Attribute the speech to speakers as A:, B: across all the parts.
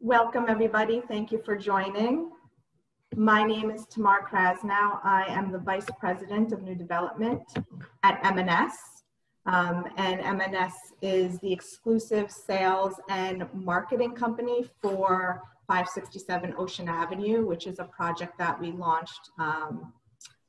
A: Welcome, everybody. Thank you for joining. My name is Tamar Krasnow. I am the Vice President of New Development at M&S. Um, and M&S is the exclusive sales and marketing company for 567 Ocean Avenue, which is a project that we launched um,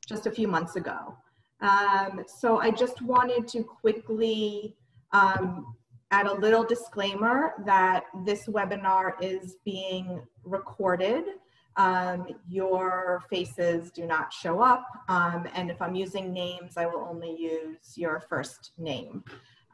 A: just a few months ago. Um, so I just wanted to quickly um, add a little disclaimer that this webinar is being recorded. Um, your faces do not show up. Um, and if I'm using names, I will only use your first name.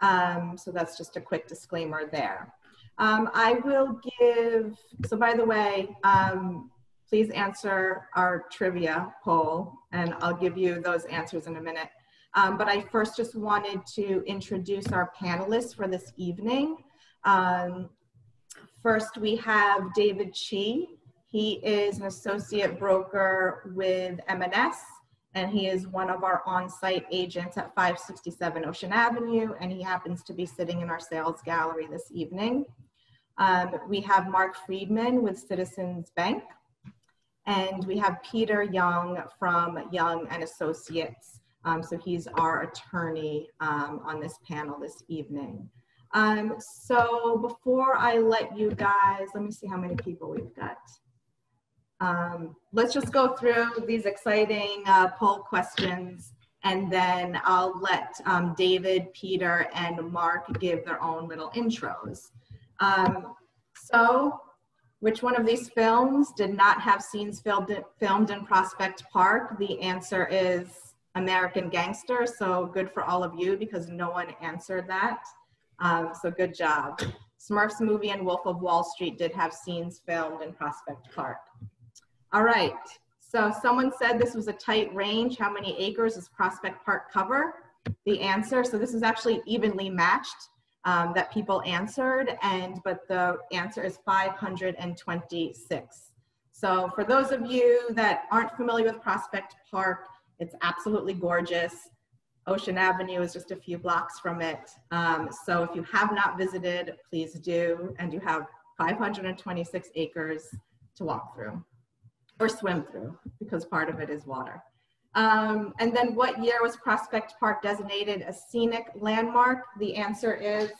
A: Um, so that's just a quick disclaimer there. Um, I will give, so by the way, um, please answer our trivia poll and I'll give you those answers in a minute. Um, but I first just wanted to introduce our panelists for this evening. Um, first, we have David Chi. He is an associate broker with M&S, and he is one of our on-site agents at 567 Ocean Avenue, and he happens to be sitting in our sales gallery this evening. Um, we have Mark Friedman with Citizens Bank, and we have Peter Young from Young and Associates. Um, so he's our attorney um, on this panel this evening. Um, so before I let you guys, let me see how many people we've got. Um, let's just go through these exciting uh, poll questions and then I'll let um, David, Peter, and Mark give their own little intros. Um, so which one of these films did not have scenes filmed, filmed in Prospect Park? The answer is American Gangster. So good for all of you because no one answered that. Um, so good job. Smurfs movie and Wolf of Wall Street did have scenes filmed in Prospect Park. All right. So someone said this was a tight range. How many acres does Prospect Park cover? The answer, so this is actually evenly matched um, that people answered, and but the answer is 526. So for those of you that aren't familiar with Prospect Park, it's absolutely gorgeous. Ocean Avenue is just a few blocks from it. Um, so if you have not visited, please do. And you have 526 acres to walk through or swim through because part of it is water. Um, and then what year was Prospect Park designated a scenic landmark? The answer is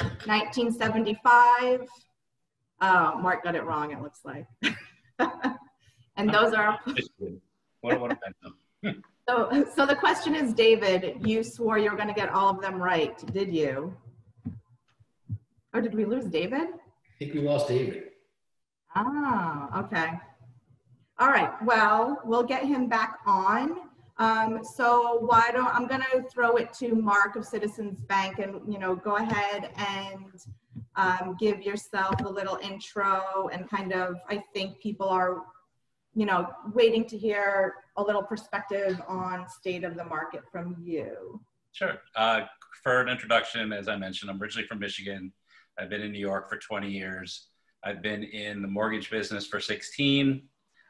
A: 1975. Oh, Mark got it wrong, it looks like. and those are. what, what so, so the question is, David, you swore you were going to get all of them right. Did you? Or did we lose David? I
B: think we lost David.
A: Ah, okay. All right. Well, we'll get him back on. Um, so why don't I'm going to throw it to Mark of Citizens Bank, and you know, go ahead and um, give yourself a little intro and kind of. I think people are you know, waiting to hear a little perspective on state of the market from you.
C: Sure. Uh, for an introduction, as I mentioned, I'm originally from Michigan. I've been in New York for 20 years. I've been in the mortgage business for 16.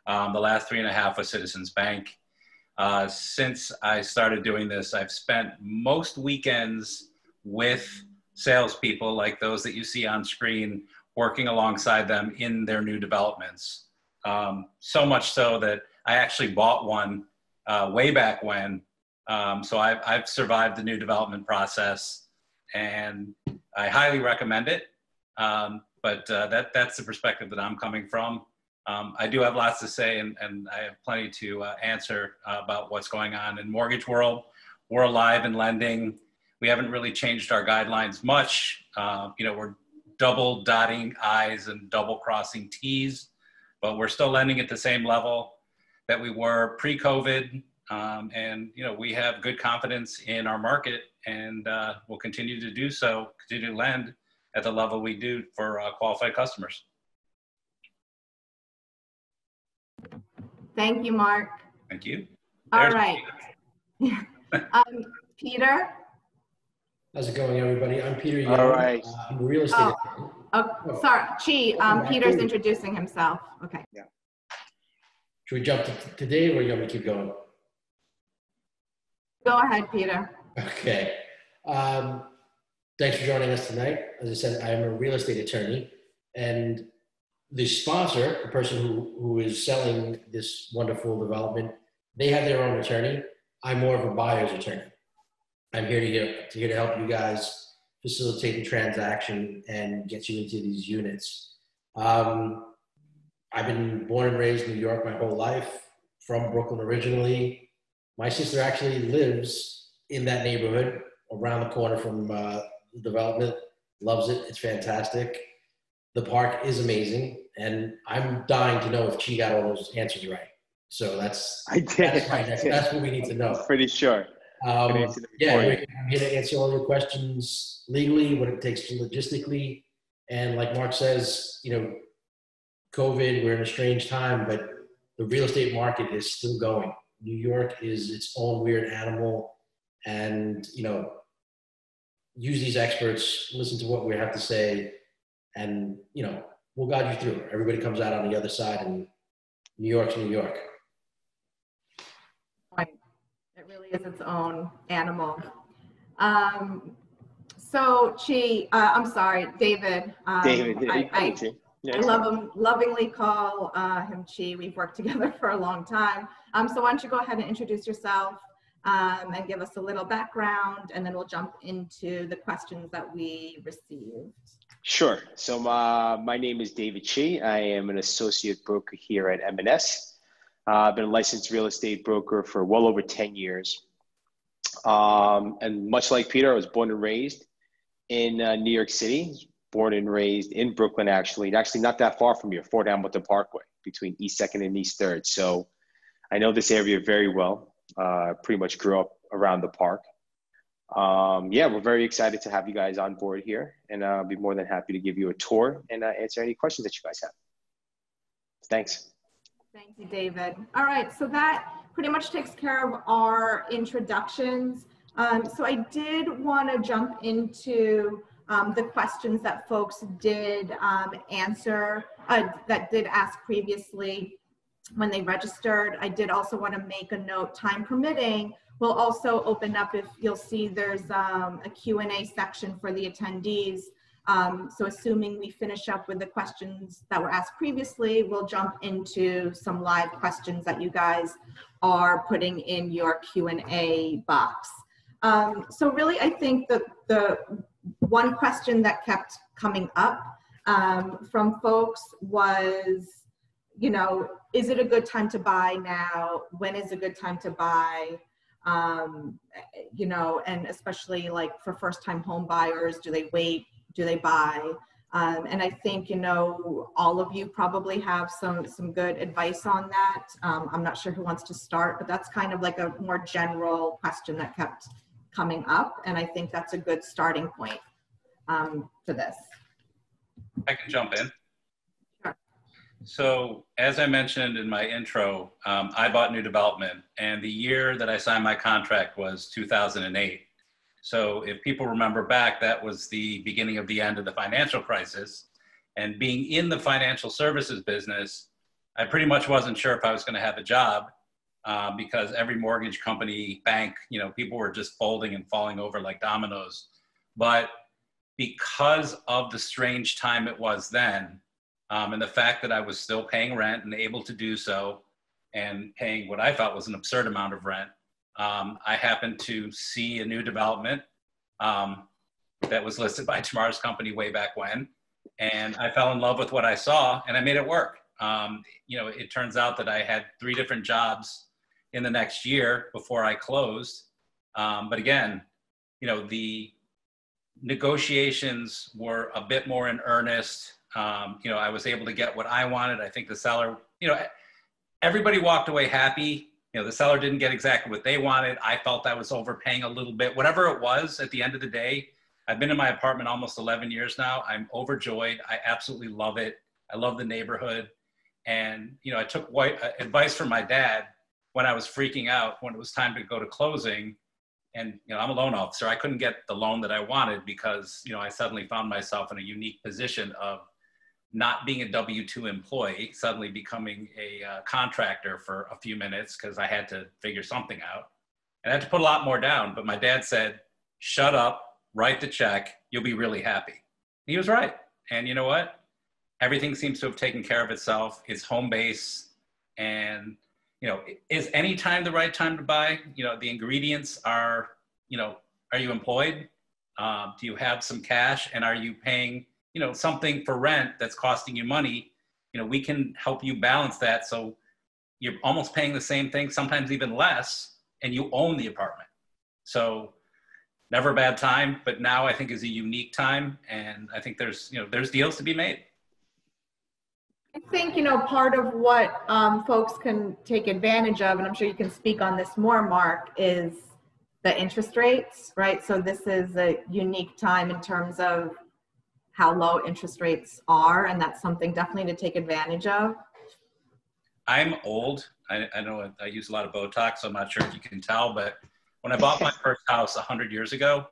C: Um, the last three and a half with Citizens Bank. Uh, since I started doing this, I've spent most weekends with salespeople like those that you see on screen, working alongside them in their new developments. Um, so much so that I actually bought one uh, way back when. Um, so I've, I've survived the new development process and I highly recommend it. Um, but uh, that, that's the perspective that I'm coming from. Um, I do have lots to say and, and I have plenty to uh, answer about what's going on in mortgage world. We're alive in lending. We haven't really changed our guidelines much. Uh, you know, we're double dotting I's and double crossing T's but we're still lending at the same level that we were pre-COVID. Um, and you know we have good confidence in our market, and uh, we'll continue to do so, continue to lend at the level we do for uh, qualified customers.
A: Thank you, Mark.
C: Thank you.
A: There's All right. um, Peter.
B: How's it going, everybody? I'm Peter Young.
D: All right.
B: Uh, I'm a real estate.
A: Oh. Oh, sorry, Chi, um, Peter's introducing himself. Okay.
D: Yeah.
B: Should we jump to, to Dave or you want me to keep going?
A: Go ahead, Peter.
B: Okay. Um, thanks for joining us tonight. As I said, I am a real estate attorney and the sponsor, the person who, who is selling this wonderful development, they have their own attorney. I'm more of a buyer's attorney. I'm here to get to here to help you guys facilitate the transaction and get you into these units. Um, I've been born and raised in New York my whole life, from Brooklyn originally. My sister actually lives in that neighborhood around the corner from uh, the development. Loves it. It's fantastic. The park is amazing, and I'm dying to know if she got all those answers right. So that's
D: I did.
B: that's,
D: I
B: that's, that's what we need to know.
D: Pretty sure.
B: Um,
D: Can answer them
B: yeah, I'm here to answer all your questions legally, what it takes logistically, and like Mark says, you know, COVID, we're in a strange time, but the real estate market is still going. New York is its own weird animal, and you know, use these experts, listen to what we have to say, and you know, we'll guide you through. Everybody comes out on the other side, and New York's New York.
A: It really is its own animal. Um, so Chi, uh, I'm sorry, David. Um,
D: David,
A: I, I,
D: yeah,
A: I love him, lovingly call uh, him Chi. We've worked together for a long time. Um, so why don't you go ahead and introduce yourself um, and give us a little background, and then we'll jump into the questions that we received.
D: Sure. So my, my name is David Chi. I am an associate broker here at M&S. Uh, I've been a licensed real estate broker for well over 10 years. Um, and much like Peter, I was born and raised in uh, New York City, born and raised in Brooklyn, actually, actually not that far from here, Fort Hamilton Parkway, between East 2nd and East 3rd. So I know this area very well. Uh, pretty much grew up around the park. Um, yeah, we're very excited to have you guys on board here, and I'll be more than happy to give you a tour and uh, answer any questions that you guys have. Thanks.
A: Thank you, David. All right, so that pretty much takes care of our introductions. Um, so I did want to jump into um, the questions that folks did um, answer, uh, that did ask previously when they registered. I did also want to make a note, time permitting, we'll also open up if you'll see there's um, a Q&A section for the attendees. Um, so assuming we finish up with the questions that were asked previously, we'll jump into some live questions that you guys are putting in your Q&A box. Um, so really, I think that the one question that kept coming up um, from folks was, you know, is it a good time to buy now? When is a good time to buy? Um, you know, and especially like for first time home buyers, do they wait? Do they buy? Um, and I think, you know, all of you probably have some, some good advice on that. Um, I'm not sure who wants to start, but that's kind of like a more general question that kept coming up. And I think that's a good starting point um, for this.
C: I can jump in.
A: Sure.
C: So, as I mentioned in my intro, um, I bought new development, and the year that I signed my contract was 2008. So, if people remember back, that was the beginning of the end of the financial crisis. And being in the financial services business, I pretty much wasn't sure if I was going to have a job uh, because every mortgage company, bank, you know, people were just folding and falling over like dominoes. But because of the strange time it was then, um, and the fact that I was still paying rent and able to do so, and paying what I thought was an absurd amount of rent, um, I happened to see a new development um, that was listed by Tamar's company way back when, and I fell in love with what I saw, and I made it work. Um, you know, it turns out that I had three different jobs in the next year before I closed, um, but again, you know, the negotiations were a bit more in earnest. Um, you know, I was able to get what I wanted. I think the seller, you know, everybody walked away happy. You know, the seller didn't get exactly what they wanted. I felt I was overpaying a little bit. Whatever it was at the end of the day, I've been in my apartment almost 11 years now. I'm overjoyed. I absolutely love it. I love the neighborhood. And, you know, I took white, uh, advice from my dad when I was freaking out when it was time to go to closing and you know i'm a loan officer i couldn't get the loan that i wanted because you know i suddenly found myself in a unique position of not being a w2 employee suddenly becoming a uh, contractor for a few minutes because i had to figure something out and i had to put a lot more down but my dad said shut up write the check you'll be really happy he was right and you know what everything seems to have taken care of itself. It's home base, and you know, is any time the right time to buy? You know, the ingredients are, you know, are you employed? Um, do you have some cash, and are you paying, you know, something for rent that's costing you money? You know, we can help you balance that so you're almost paying the same thing, sometimes even less, and you own the apartment. So never a bad time, but now I think is a unique time, and I think there's you know there's deals to be made.
A: I think, you know, part of what um, folks can take advantage of, and I'm sure you can speak on this more, Mark, is the interest rates, right? So this is a unique time in terms of how low interest rates are, and that's something definitely to take advantage of.
C: I'm old. I, I know I use a lot of Botox, so I'm not sure if you can tell, but when I bought my first house 100 years ago,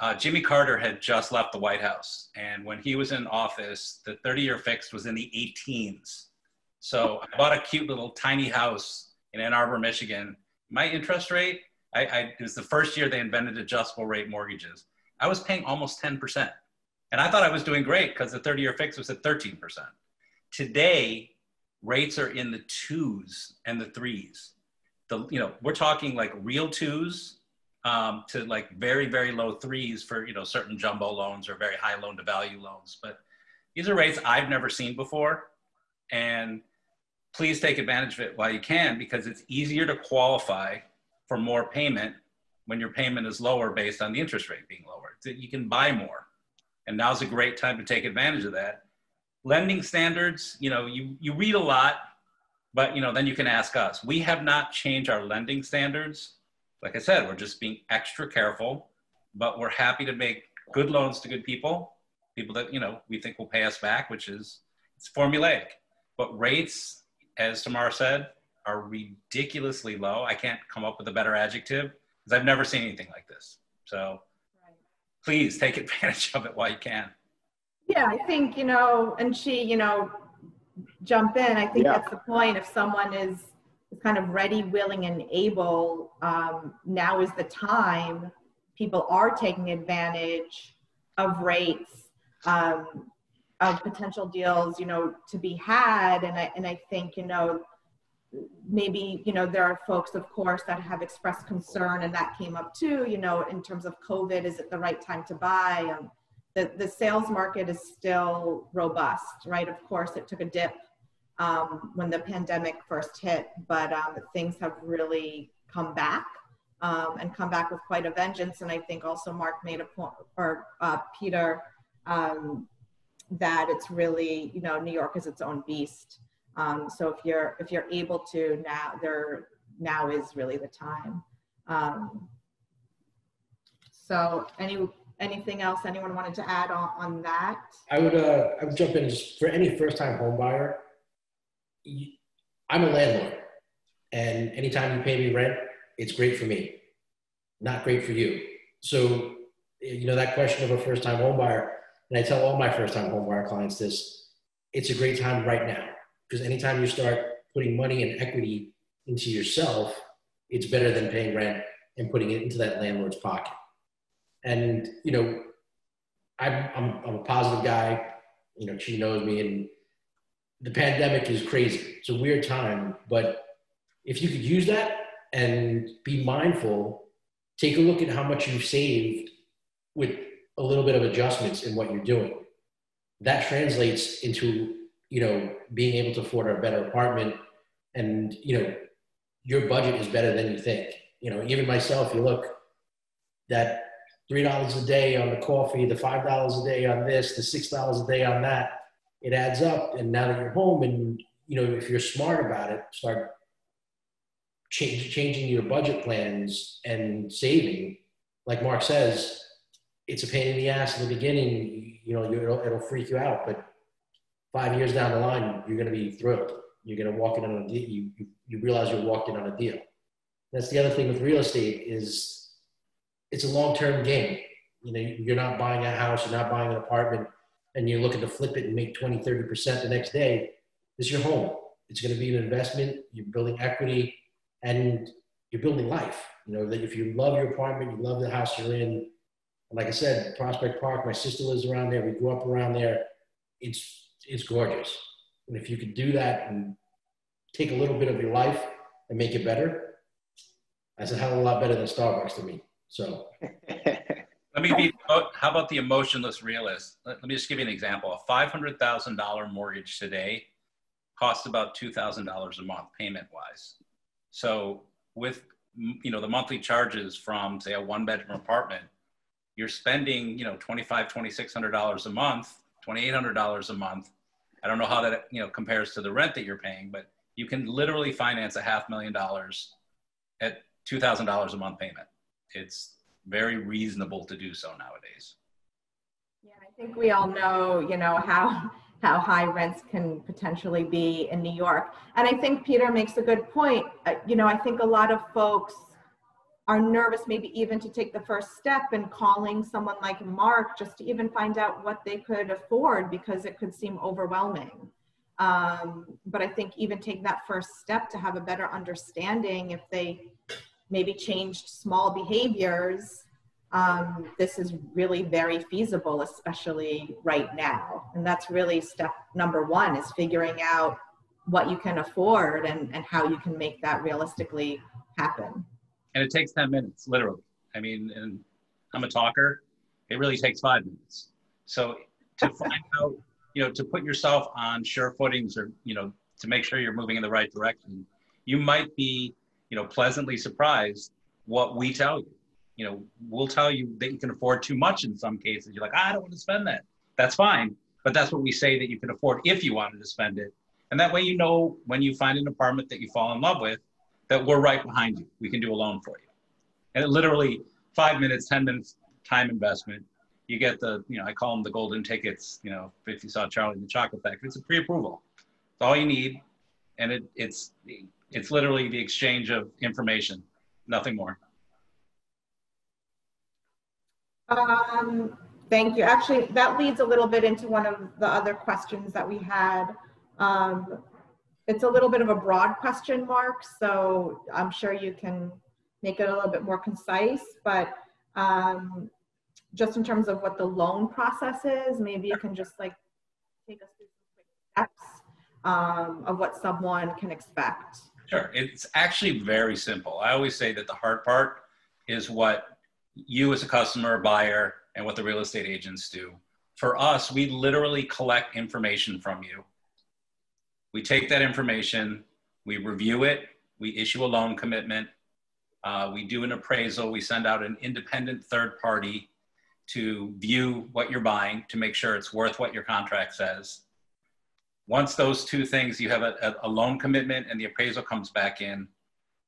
C: uh, Jimmy Carter had just left the White House. And when he was in office, the 30 year fixed was in the 18s. So I bought a cute little tiny house in Ann Arbor, Michigan. My interest rate, I, I, it was the first year they invented adjustable rate mortgages. I was paying almost 10%. And I thought I was doing great because the 30 year fix was at 13%. Today, rates are in the twos and the threes. The, you know, we're talking like real twos um, to like very very low threes for you know certain jumbo loans or very high loan to value loans but these are rates i've never seen before and please take advantage of it while you can because it's easier to qualify for more payment when your payment is lower based on the interest rate being lower you can buy more and now's a great time to take advantage of that lending standards you know you, you read a lot but you know then you can ask us we have not changed our lending standards like I said, we're just being extra careful, but we're happy to make good loans to good people, people that, you know, we think will pay us back, which is, it's formulaic. But rates, as Tamar said, are ridiculously low. I can't come up with a better adjective because I've never seen anything like this. So. Please take advantage of it while you can.
A: Yeah, I think, you know, and she, you know, jump in. I think yeah. that's the point. If someone is is kind of ready, willing, and able, um, now is the time. People are taking advantage of rates, um, of potential deals, you know, to be had. And I, and I think, you know, maybe, you know, there are folks, of course, that have expressed concern and that came up too, you know, in terms of COVID, is it the right time to buy? Um, the, the sales market is still robust, right? Of course, it took a dip um, when the pandemic first hit, but um, things have really come back um, and come back with quite a vengeance. And I think also Mark made a point, or uh, Peter, um, that it's really you know New York is its own beast. Um, so if you're if you're able to now, there now is really the time. Um, so any anything else anyone wanted to add on, on that?
B: I would uh, I would jump in just for any first time home buyer I'm a landlord, and anytime you pay me rent, it's great for me, not great for you. So, you know, that question of a first time home buyer, and I tell all my first time home buyer clients this it's a great time right now because anytime you start putting money and equity into yourself, it's better than paying rent and putting it into that landlord's pocket. And, you know, I'm, I'm, I'm a positive guy. You know, she knows me, and the pandemic is crazy. It's a weird time, but if you could use that and be mindful, take a look at how much you've saved with a little bit of adjustments in what you're doing. That translates into, you know, being able to afford a better apartment and, you know, your budget is better than you think. You know, even myself, you look that $3 a day on the coffee, the $5 a day on this, the $6 a day on that it adds up. And now that you're home, and you know, if you're smart about it, start change, changing your budget plans and saving. Like Mark says, it's a pain in the ass in the beginning. You know, it'll, it'll freak you out, but five years down the line, you're going to be thrilled. You're going to walk in on a deal. You, you, you realize you're walking on a deal. That's the other thing with real estate is it's a long-term game. You know, you're not buying a house, you're not buying an apartment and you're looking to flip it and make 20, 30% the next day, is your home. It's going to be an investment. You're building equity and you're building life. You know, that if you love your apartment, you love the house you're in. And like I said, Prospect Park, my sister lives around there. We grew up around there. It's, is gorgeous. And if you could do that and take a little bit of your life and make it better, that's a hell of a lot better than Starbucks to me. So
C: Let me be, how about the emotionless realist? Let, let me just give you an example. A $500,000 mortgage today costs about $2,000 a month payment wise. So with, you know, the monthly charges from say a one bedroom apartment, you're spending, you know, $25, $2,600 a month, $2,800 a month. I don't know how that, you know, compares to the rent that you're paying, but you can literally finance a half million dollars at $2,000 a month payment. It's very reasonable to do so nowadays.
A: Yeah, I think we all know, you know, how how high rents can potentially be in New York. And I think Peter makes a good point. Uh, you know, I think a lot of folks are nervous maybe even to take the first step in calling someone like Mark just to even find out what they could afford because it could seem overwhelming. Um, but I think even take that first step to have a better understanding if they maybe changed small behaviors, um, this is really very feasible, especially right now. And that's really step number one is figuring out what you can afford and, and how you can make that realistically happen.
C: And it takes 10 minutes, literally. I mean, and I'm a talker. It really takes five minutes. So to find out, you know, to put yourself on sure footings or, you know, to make sure you're moving in the right direction, you might be you know, pleasantly surprised what we tell you. You know, we'll tell you that you can afford too much in some cases. You're like, ah, I don't want to spend that. That's fine. But that's what we say that you can afford if you wanted to spend it. And that way you know when you find an apartment that you fall in love with, that we're right behind you. We can do a loan for you. And it literally five minutes, 10 minutes time investment. You get the, you know, I call them the golden tickets, you know, if you saw Charlie in the Chocolate Factory, it's a pre-approval. It's all you need. And it, it's it's literally the exchange of information, nothing more.
A: Um, thank you. Actually, that leads a little bit into one of the other questions that we had. Um, it's a little bit of a broad question, Mark, so I'm sure you can make it a little bit more concise, but um, just in terms of what the loan process is, maybe you can just like take us through some quick steps um, of what someone can expect.
C: Sure. It's actually very simple. I always say that the hard part is what you as a customer, buyer, and what the real estate agents do. For us, we literally collect information from you. We take that information, we review it, we issue a loan commitment, uh, we do an appraisal, we send out an independent third party to view what you're buying to make sure it's worth what your contract says. Once those two things, you have a, a loan commitment and the appraisal comes back in,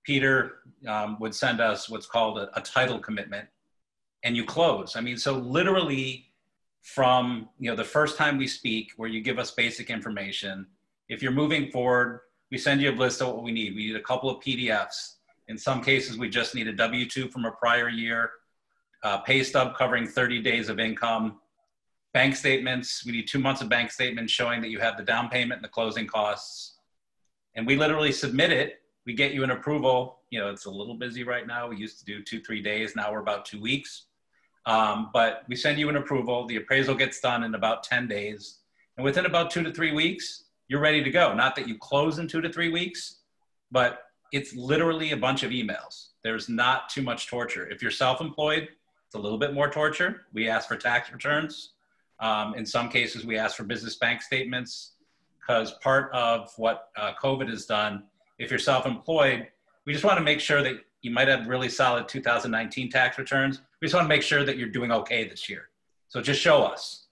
C: Peter um, would send us what's called a, a title commitment and you close. I mean, so literally from you know the first time we speak where you give us basic information, if you're moving forward, we send you a list of what we need. We need a couple of PDFs. In some cases, we just need a W-2 from a prior year, uh, pay stub covering 30 days of income, bank statements. We need two months of bank statements showing that you have the down payment and the closing costs. And we literally submit it. We get you an approval. You know, it's a little busy right now. We used to do two, three days. Now we're about two weeks. Um, but we send you an approval. The appraisal gets done in about 10 days. And within about two to three weeks, you're ready to go. Not that you close in two to three weeks, but it's literally a bunch of emails. There's not too much torture. If you're self employed, it's a little bit more torture. We ask for tax returns. Um, in some cases, we ask for business bank statements because part of what uh, COVID has done, if you're self-employed, we just want to make sure that you might have really solid 2019 tax returns. We just want to make sure that you're doing okay this year. So just show us.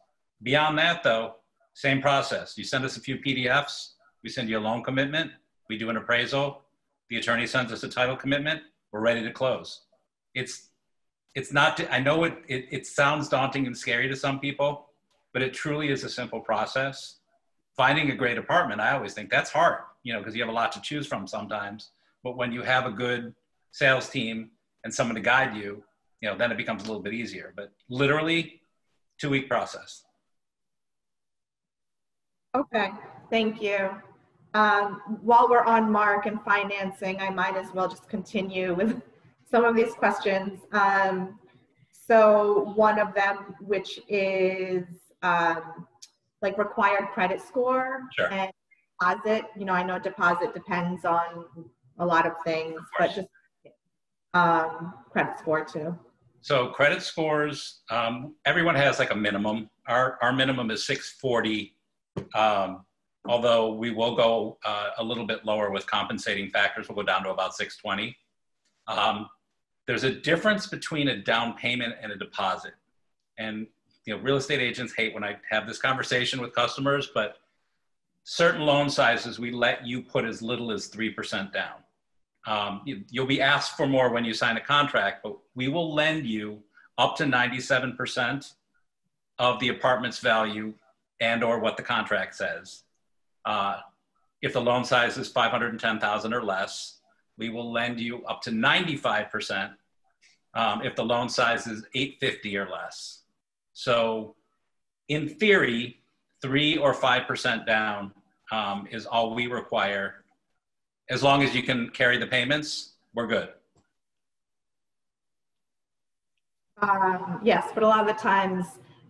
C: Beyond that, though, same process. You send us a few PDFs. We send you a loan commitment. We do an appraisal. The attorney sends us a title commitment. We're ready to close. It's it's not. I know it, it. It sounds daunting and scary to some people, but it truly is a simple process. Finding a great apartment, I always think that's hard, you know, because you have a lot to choose from sometimes. But when you have a good sales team and someone to guide you, you know, then it becomes a little bit easier. But literally, two week process.
A: Okay, thank you. Um, while we're on Mark and financing, I might as well just continue with some of these questions. Um, so one of them, which is um, like required credit score
C: Sure.
A: and deposit. You know, I know deposit depends on a lot of things, but just um, credit score too.
C: So credit scores, um, everyone has like a minimum. Our, our minimum is 640. Um, although we will go uh, a little bit lower with compensating factors, we'll go down to about 620. Um, there's a difference between a down payment and a deposit. And you know, real estate agents hate when I have this conversation with customers, but certain loan sizes, we let you put as little as 3% down. Um, you, you'll be asked for more when you sign a contract, but we will lend you up to 97% of the apartment's value and or what the contract says. Uh, if the loan size is 510,000 or less, we will lend you up to 95% um, if the loan size is 850 or less. So in theory, three or 5% down um, is all we require. As long as you can carry the payments, we're good.
A: Um, yes, but a lot of the times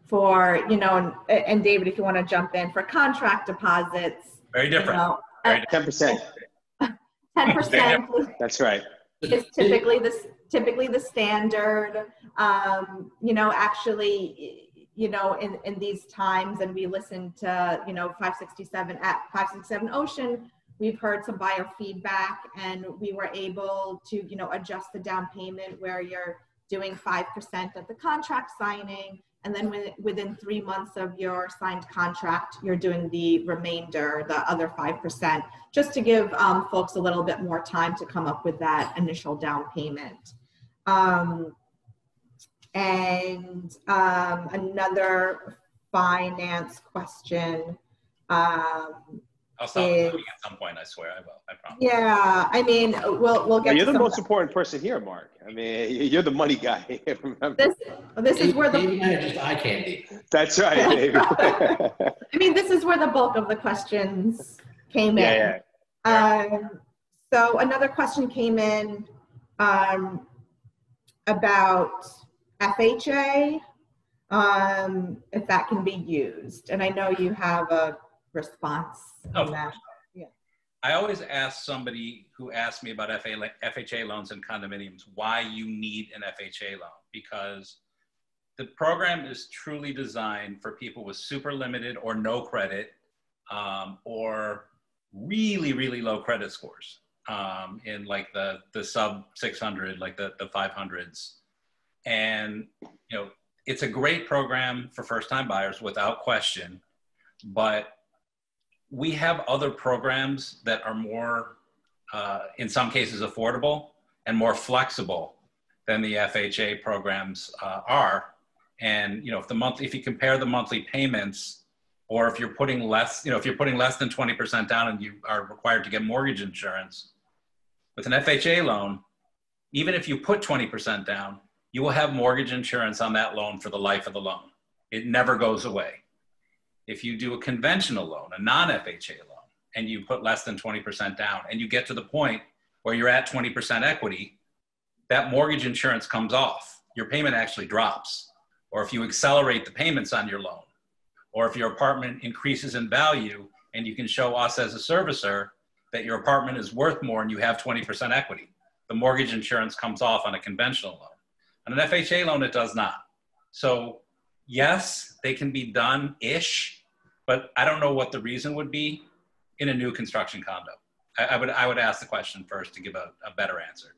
A: for, you know, and, and David, if you want to jump in, for contract deposits,
C: Very
A: you
C: different.
A: know,
C: Very
D: Ten percent.
A: ten percent
D: That's right.
A: is typically the, typically the standard. Um, you know, actually, you know, in, in these times, and we listen to, you know, five sixty-seven at five sixty-seven Ocean, we've heard some buyer feedback and we were able to, you know, adjust the down payment where you're doing five percent at the contract signing. And then within, within three months of your signed contract, you're doing the remainder, the other five percent, just to give um, folks a little bit more time to come up with that initial down payment. Um, and um, another finance question. Um,
C: I'll stop
A: is-
C: at some point. I swear I will. I promise.
A: yeah, I mean, we'll we'll
D: Yeah,
A: get
D: you're
A: to
D: the
A: some,
D: most important person here, Mark. I mean, you're the money guy.
A: This. This is where the
B: Maybe I just eye candy.
D: That's right, baby.
A: I mean, this is where the bulk of the questions came in.
D: yeah, yeah.
A: Um, so another question came in um, about FHA, um, if that can be used. And I know you have a response that.
C: I always ask somebody who asks me about FA, FHA loans and condominiums why you need an FHA loan because the program is truly designed for people with super limited or no credit um, or really really low credit scores um, in like the the sub 600 like the the 500s and you know it's a great program for first time buyers without question but we have other programs that are more, uh, in some cases, affordable and more flexible than the FHA programs uh, are. And you know, if the month, if you compare the monthly payments, or if you're putting less, you know, if you're putting less than 20% down and you are required to get mortgage insurance, with an FHA loan, even if you put 20% down, you will have mortgage insurance on that loan for the life of the loan. It never goes away if you do a conventional loan, a non FHA loan, and you put less than 20% down, and you get to the point where you're at 20% equity, that mortgage insurance comes off. Your payment actually drops. Or if you accelerate the payments on your loan, or if your apartment increases in value and you can show us as a servicer that your apartment is worth more and you have 20% equity, the mortgage insurance comes off on a conventional loan. On an FHA loan, it does not. So, yes, they can be done ish but I don't know what the reason would be in a new construction condo. I, I would I would ask the question first to give a, a better answer.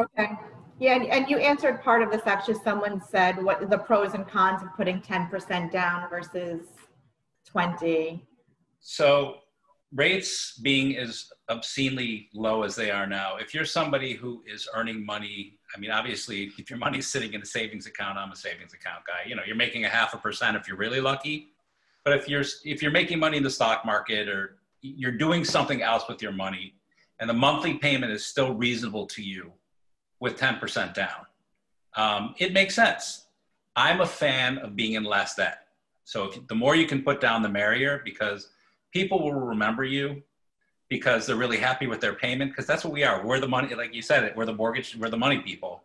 A: Okay. Yeah, and, and you answered part of this actually. Someone said what the pros and cons of putting 10% down versus 20.
C: So rates being as obscenely low as they are now, if you're somebody who is earning money, I mean, obviously, if your money's sitting in a savings account, I'm a savings account guy. You know, you're making a half a percent if you're really lucky. But if you're if you're making money in the stock market or you're doing something else with your money, and the monthly payment is still reasonable to you, with 10% down, um, it makes sense. I'm a fan of being in less debt. So if, the more you can put down, the merrier, because people will remember you because they're really happy with their payment because that's what we are we're the money like you said it we're the mortgage we're the money people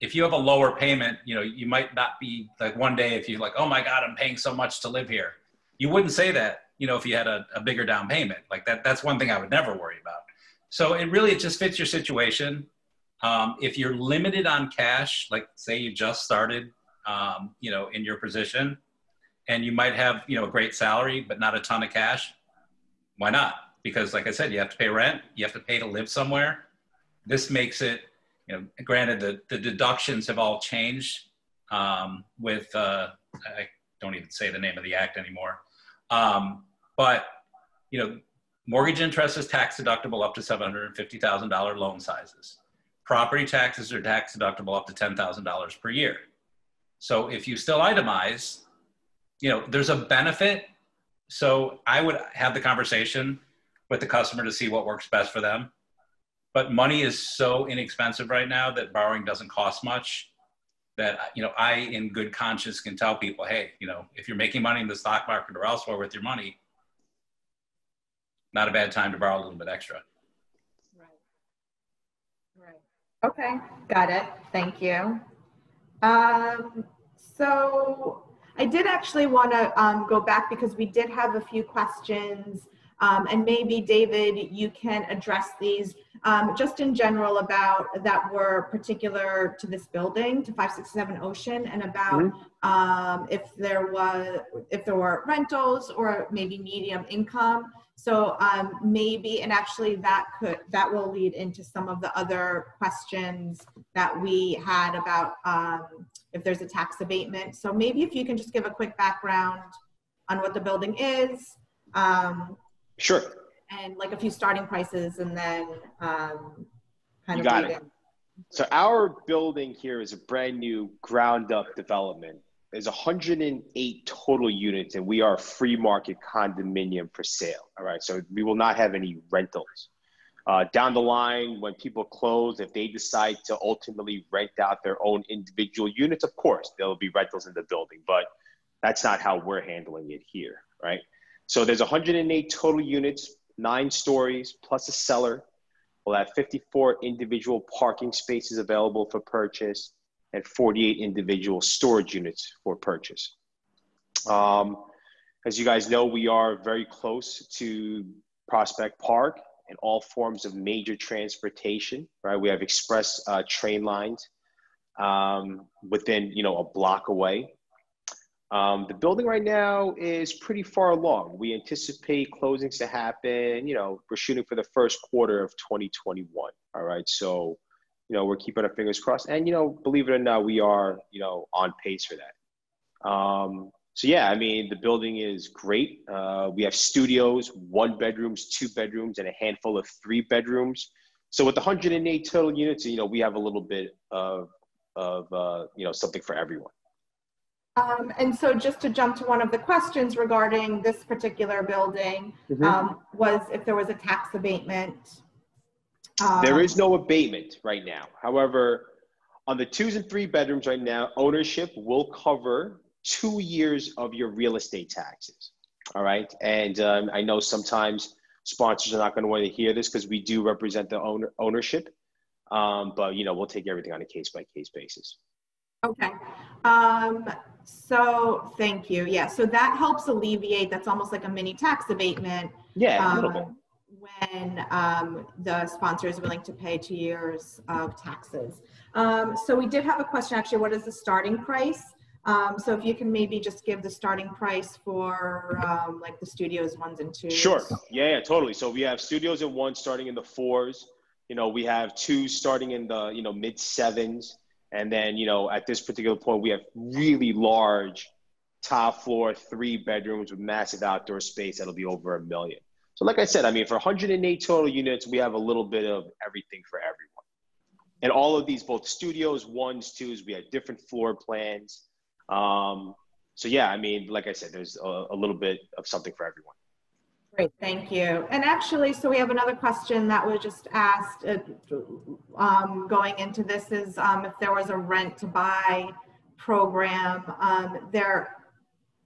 C: if you have a lower payment, you know, you might not be like one day if you're like, oh my God, I'm paying so much to live here. You wouldn't say that, you know, if you had a, a bigger down payment. Like that, that's one thing I would never worry about. So it really, it just fits your situation. Um, if you're limited on cash, like say you just started, um, you know, in your position, and you might have, you know, a great salary but not a ton of cash, why not? Because, like I said, you have to pay rent, you have to pay to live somewhere. This makes it, you know, granted the the deductions have all changed um, with uh, I don't even say the name of the act anymore, um, but you know, mortgage interest is tax deductible up to seven hundred and fifty thousand dollar loan sizes Property taxes are tax deductible up to $10,000 per year. So if you still itemize, you know, there's a benefit. So I would have the conversation with the customer to see what works best for them. But money is so inexpensive right now that borrowing doesn't cost much that you know I in good conscience can tell people, hey, you know, if you're making money in the stock market or elsewhere with your money, not a bad time to borrow a little bit extra. Right.
A: Okay, got it. Thank you. Um, so I did actually want to um, go back because we did have a few questions um, and maybe David, you can address these um, just in general about that were particular to this building, to 567 Ocean, and about mm -hmm. um, if there was if there were rentals or maybe medium income. So um, maybe, and actually that could, that will lead into some of the other questions that we had about um, if there's a tax abatement. So maybe if you can just give a quick background on what the building is. Um,
D: sure.
A: And like a few starting prices and then um, kind
D: you
A: of
D: got it. So our building here is a brand new ground up development. There's 108 total units and we are a free market condominium for sale. All right. So we will not have any rentals. Uh, down the line when people close if they decide to ultimately rent out their own individual units of course there'll be rentals in the building but that's not how we're handling it here. Right so there's 108 total units nine stories plus a cellar we'll have 54 individual parking spaces available for purchase and 48 individual storage units for purchase. Um, as you guys know, we are very close to Prospect Park and all forms of major transportation, right? We have express uh, train lines um, within, you know, a block away. Um, the building right now is pretty far along. We anticipate closings to happen, you know, we're shooting for the first quarter of 2021. All right. So you know, we're keeping our fingers crossed. And, you know, believe it or not, we are, you know, on pace for that. Um, so yeah, I mean, the building is great. Uh, we have studios, one bedrooms, two bedrooms, and a handful of three bedrooms. So with 108 total units, you know, we have a little bit of, of uh, you know, something for everyone.
A: Um, and so just to jump to one of the questions regarding this particular building mm-hmm. um, was if there was a tax abatement
D: there um, is no abatement right now. However, on the twos and three bedrooms right now, ownership will cover two years of your real estate taxes. All right. And um, I know sometimes sponsors are not going to want to hear this because we do represent the owner ownership. Um, but you know, we'll take everything on a case by case basis.
A: Okay. Um, so thank you. Yeah. So that helps alleviate. That's almost like a mini tax abatement.
D: Yeah. a little bit
A: when um, the sponsor is willing to pay two years of taxes. Um, so we did have a question actually, what is the starting price? Um, so if you can maybe just give the starting price for um, like the studios ones and twos.
D: Sure. Yeah, yeah, totally. So we have studios and one starting in the fours. You know, we have two starting in the, you know, mid sevens. And then, you know, at this particular point, we have really large top floor, three bedrooms with massive outdoor space that'll be over a million. So, like I said, I mean, for 108 total units, we have a little bit of everything for everyone. And all of these, both studios, ones, twos, we have different floor plans. Um, so, yeah, I mean, like I said, there's a, a little bit of something for everyone.
A: Great, thank you. And actually, so we have another question that was just asked uh, um, going into this is um, if there was a rent to buy program. Um, there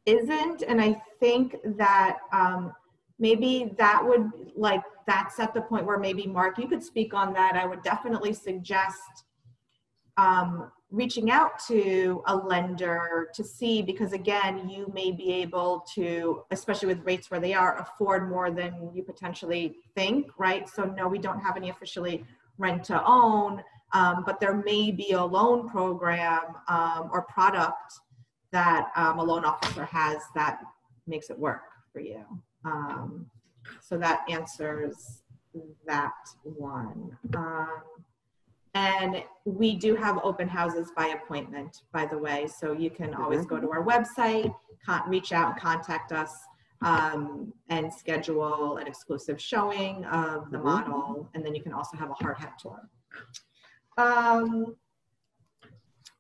A: isn't, and I think that um, maybe that would like that's at the point where maybe mark you could speak on that i would definitely suggest um, reaching out to a lender to see because again you may be able to especially with rates where they are afford more than you potentially think right? So no we don't have any officially rent to own um, but there may be a loan program um, or product that um, a loan officer has that makes it work for you. Um, so that answers that one. Um, and we do have open houses by appointment, by the way. So you can always go to our website, reach out and contact us um, and schedule an exclusive showing of the
D: Mhm.
A: model. And then you can also have a hard hat tour. Um,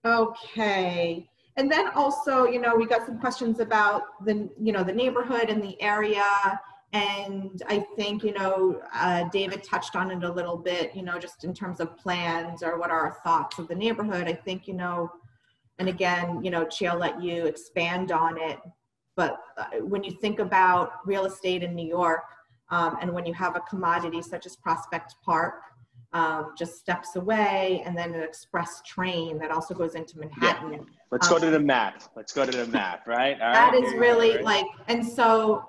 A: okay. And then also, you know, we got some questions about the, you know, the neighborhood and the area. And I think, you know, uh, David touched on it a little bit, you know, just in terms of plans or what are our thoughts of the neighborhood. I think, you know, and again, you know, Chia let you expand on it. But uh, when you think about real estate in New York, um, and when you have a commodity such as Prospect Park, um, just steps away, and then an express train that also goes into Manhattan.
D: Let's go to the map. Let's go to the map, right? All
A: That
D: right,
A: is
D: here we go,
A: really
D: right?
A: like, and so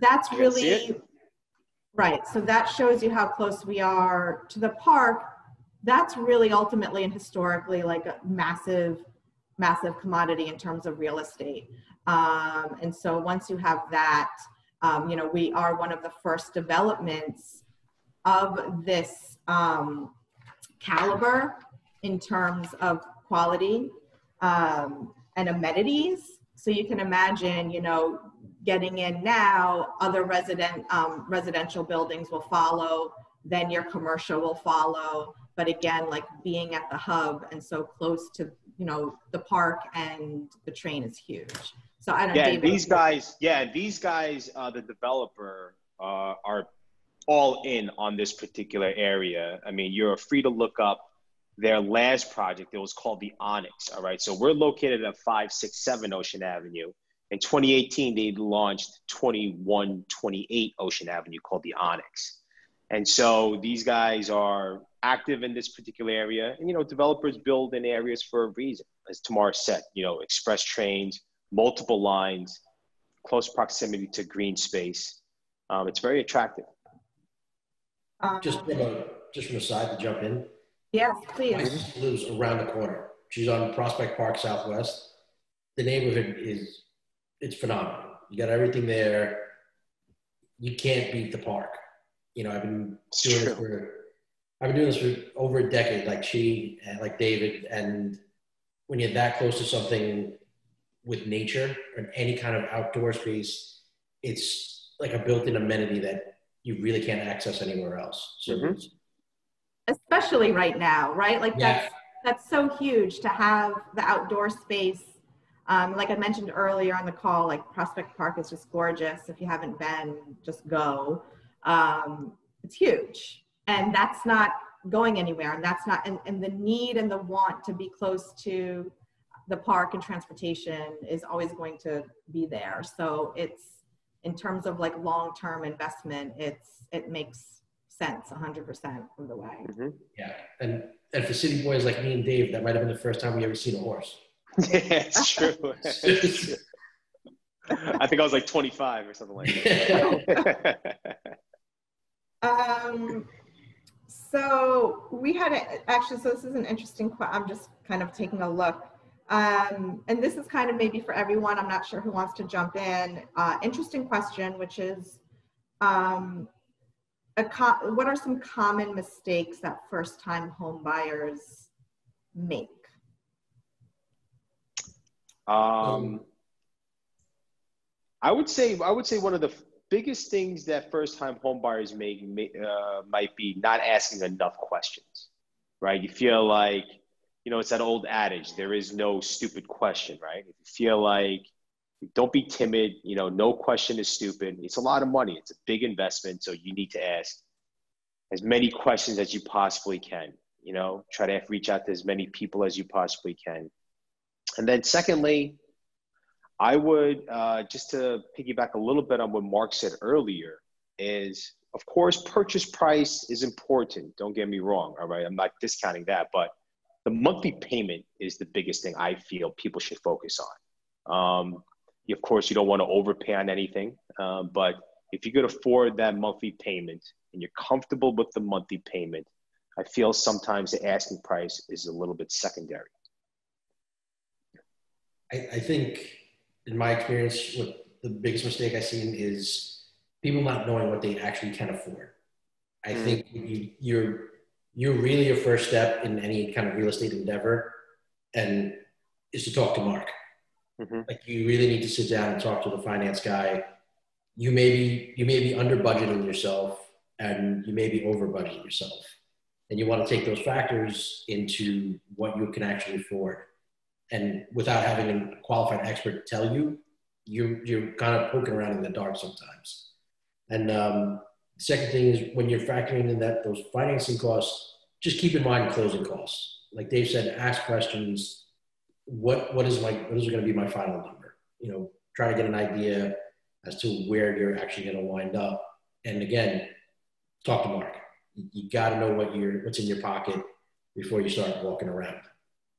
A: that's
D: I can see
A: really, right, so that shows you how close we are to the park. That's really ultimately and historically like a massive, massive commodity in terms of real estate. Um, and so once you have that, um, you know, we are one of the first developments of this um, caliber in terms of quality um, and amenities. So you can imagine, you know, getting in now, other resident um, residential buildings will follow. Then your commercial will follow. But again, like being at the hub and so close to, you know, the park and the train is huge. So I don't.
D: Yeah,
A: David,
D: these guys. Yeah, these guys. Uh, the developer uh, are all in on this particular area. I mean, you're free to look up their last project. It was called the Onyx. All right, so we're located at five six seven Ocean Avenue. In 2018, they launched 2128 Ocean Avenue called the Onyx. And so these guys are active in this particular area. And, you know, developers build in areas for a reason. As Tamar said, you know, express trains, multiple lines, close proximity to green space. Um, it's very attractive.
A: um,
B: Just from a, just from a side to jump in,
A: yes,
B: my
A: please.
B: sister lives around the corner. She's on Prospect Park Southwest. The neighborhood is, it's phenomenal. You got everything there. You can't beat the park. You know, I've been
D: It's
B: doing this for, I've been doing this for over a decade, like she and like David. And when you're that close to something with nature or any kind of outdoor space, it's like a built-in amenity that you really can't access anywhere else. So
D: Mhm.
A: especially right now, right? Like
B: Yeah.
A: that's that's so huge to have the outdoor space. Um, like I mentioned earlier on the call, like Prospect Park is just gorgeous. If you haven't been, just go. Um, it's huge, and that's not going anywhere. And that's not and, and the need and the want to be close to the park and transportation is always going to be there. So it's in terms of like long-term investment, it's it makes sense 100% of the way.
B: Yeah, and and for city boys like me and Dave, that might have been the first time we ever seen a horse.
D: yeah, it's true. It's true. I think I was like 25 or something like that.
A: Um, so we had a, actually, so this is an interesting, que- I'm just kind of taking a look. Um, and this is kind of maybe for everyone, I'm not sure who wants to jump in. Uh, interesting question, which is, um, a co- what are some common mistakes that first time home buyers make?
D: Um, I would say I would say one of the biggest things that first time home buyers make may, uh, might be not asking enough questions, right? You feel like you know it's that old adage: there is no stupid question, right? If you feel like don't be timid, you know, no question is stupid. It's a lot of money. It's a big investment, so you need to ask as many questions as you possibly can. You know, try to reach out to as many people as you possibly can. And then, secondly, I would uh, just to piggyback a little bit on what Mark said earlier is, of course, purchase price is important. Don't get me wrong. All right, I'm not discounting that, but the monthly payment is the biggest thing I feel people should focus on. Um, of course, you don't want to overpay on anything, uh, but if you could afford that monthly payment and you're comfortable with the monthly payment, I feel sometimes the asking price is a little bit secondary.
B: I, I think, in my experience, what the biggest mistake I've seen is people not knowing what they actually can afford. I mm. think you, you're you're really your first step in any kind of real estate endeavor, and is to talk to Mark. Mm-hmm. Like you really need to sit down and talk to the finance guy. You may be you may be under budgeting yourself, and you may be over budgeting yourself, and you want to take those factors into what you can actually afford. And without having a qualified expert tell you, you're you're kind of poking around in the dark sometimes. And um, second thing is when you're factoring in that those financing costs, just keep in mind closing costs. Like Dave said, ask questions. What what is my what is going to be my final number? You know, try to get an idea as to where you're actually going to wind up. And again, talk to Mark. You, you got to know what you're what's in your pocket before you start walking around.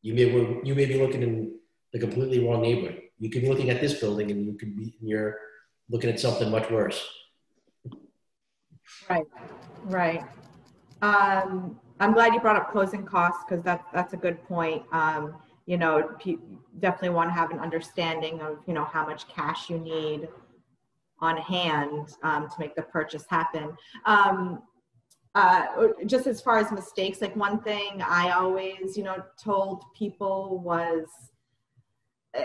B: You may you may be looking in the completely wrong neighborhood. You could be looking at this building, and you could be you're looking at something much worse.
A: Right, right. Um, I'm glad you brought up closing costs because that's that's a good point. Um, you know, definitely want to have an understanding of you know how much cash you need on hand um, to make the purchase happen. Um, uh, just as far as mistakes, like one thing I always you know told people was. Uh,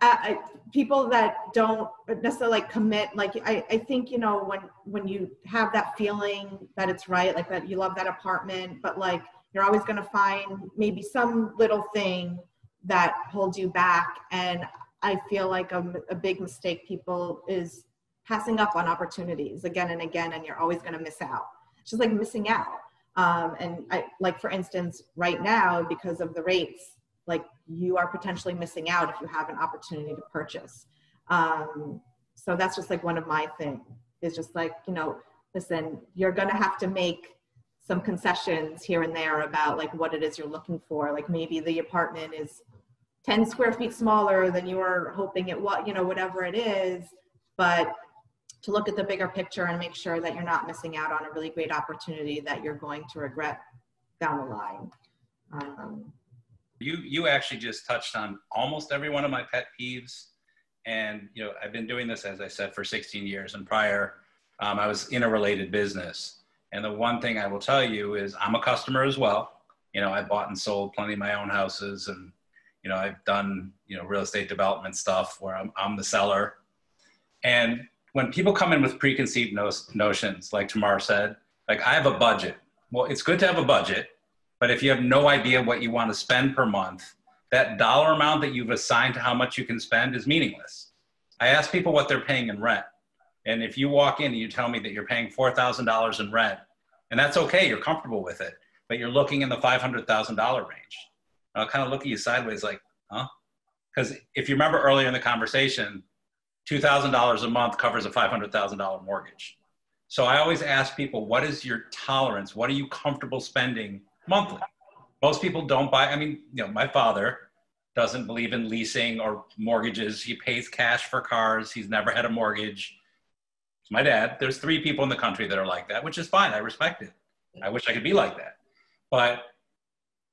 A: I, people that don't necessarily like commit like I, I think you know when when you have that feeling that it's right like that you love that apartment but like you're always going to find maybe some little thing that holds you back and i feel like a, a big mistake people is passing up on opportunities again and again and you're always going to miss out it's just like missing out um, and I, like for instance right now because of the rates like you are potentially missing out if you have an opportunity to purchase. Um, so that's just like one of my things is just like, you know, listen, you're going to have to make some concessions here and there about like what it is you're looking for. Like maybe the apartment is 10 square feet smaller than you were hoping it was, you know, whatever it is. But to look at the bigger picture and make sure that you're not missing out on a really great opportunity that you're going to regret down the line. Um,
C: you you actually just touched on almost every one of my pet peeves. And you know i've been doing this as i said for 16 years. And prior um, i was in a related business. And the one thing i will tell you is i'm a customer as well. You know i bought and sold plenty of my own houses. And you know i've done you know real estate development stuff where i'm, I'm the seller. And when people come in with preconceived no- notions like tamar said like i have a budget well it's good to have a budget but if you have no idea what you want to spend per month, that dollar amount that you've assigned to how much you can spend is meaningless. I ask people what they're paying in rent. And if you walk in and you tell me that you're paying $4,000 in rent, and that's okay, you're comfortable with it, but you're looking in the $500,000 range. I'll kind of look at you sideways like, huh? Because if you remember earlier in the conversation, $2,000 a month covers a $500,000 mortgage. So I always ask people, what is your tolerance? What are you comfortable spending monthly. Most people don't buy. I mean, you know, my father doesn't believe in leasing or mortgages. He pays cash for cars. He's never had a mortgage. My dad, there's three people in the country that are like that, which is fine. I respect it. I wish I could be like that. But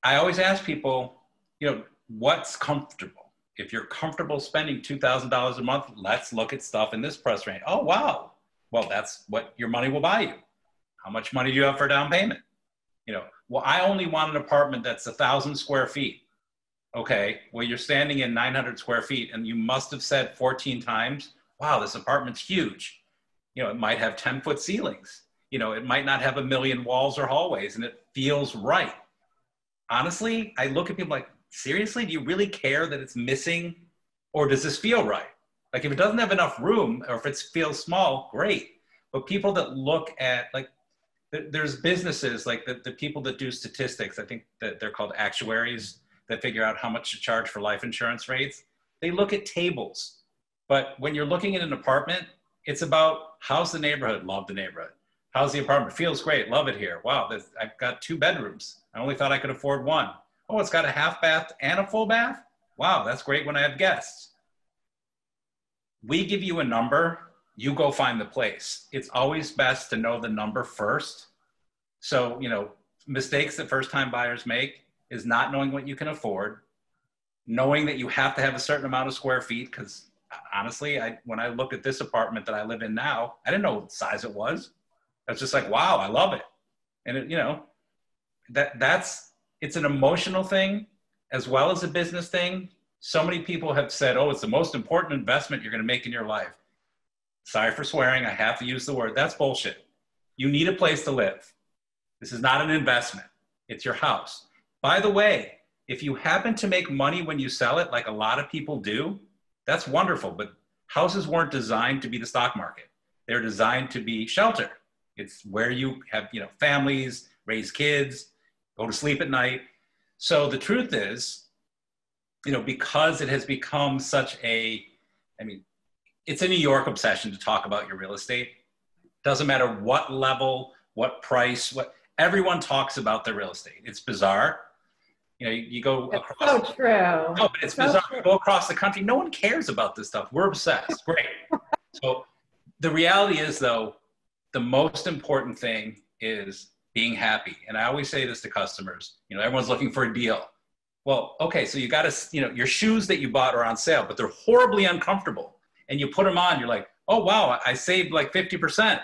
C: I always ask people, you know, what's comfortable? If you're comfortable spending $2,000 a month, let's look at stuff in this price range. Oh, wow. Well, that's what your money will buy you. How much money do you have for down payment? You know, well, I only want an apartment that's a thousand square feet. Okay, well, you're standing in 900 square feet and you must have said 14 times, wow, this apartment's huge. You know, it might have 10 foot ceilings. You know, it might not have a million walls or hallways and it feels right. Honestly, I look at people like, seriously, do you really care that it's missing or does this feel right? Like if it doesn't have enough room or if it feels small, great. But people that look at like there's businesses like the, the people that do statistics, I think that they're called actuaries that figure out how much to charge for life insurance rates. They look at tables. But when you're looking at an apartment, it's about how's the neighborhood? Love the neighborhood. How's the apartment? Feels great. Love it here. Wow, I've got two bedrooms. I only thought I could afford one. Oh, it's got a half bath and a full bath. Wow, that's great when I have guests. We give you a number, you go find the place. It's always best to know the number first. So, you know, mistakes that first time buyers make is not knowing what you can afford, knowing that you have to have a certain amount of square feet. Because uh, honestly, I, when I look at this apartment that I live in now, I didn't know what size it was. I was just like, wow, I love it. And it, you know, that that's it's an emotional thing as well as a business thing. So many people have said, oh, it's the most important investment you're going to make in your life. Sorry for swearing. I have to use the word. That's bullshit. You need a place to live. This is not an investment. It's your house. By the way, if you happen to make money when you sell it, like a lot of people do, that's wonderful. But houses weren't designed to be the stock market. They're designed to be shelter. It's where you have, you know, families, raise kids, go to sleep at night. So the truth is, you know, because it has become such a, I mean, it's a New York obsession to talk about your real estate. Doesn't matter what level, what price, what everyone talks about their real estate. It's bizarre. You know, you, you go
A: It's
C: across.
A: so true.
C: No, but it's
A: So
C: bizarre.
A: true.
C: Go across the country. No one cares about this stuff. We're obsessed. Great. so the reality is, though, the most important thing is being happy. And I always say this to customers. You know, everyone's looking for a deal. Well, okay, so you got to, you know, your shoes that you bought are on sale, but they're horribly uncomfortable. And you put them on, you're like, oh wow, I saved like 50%.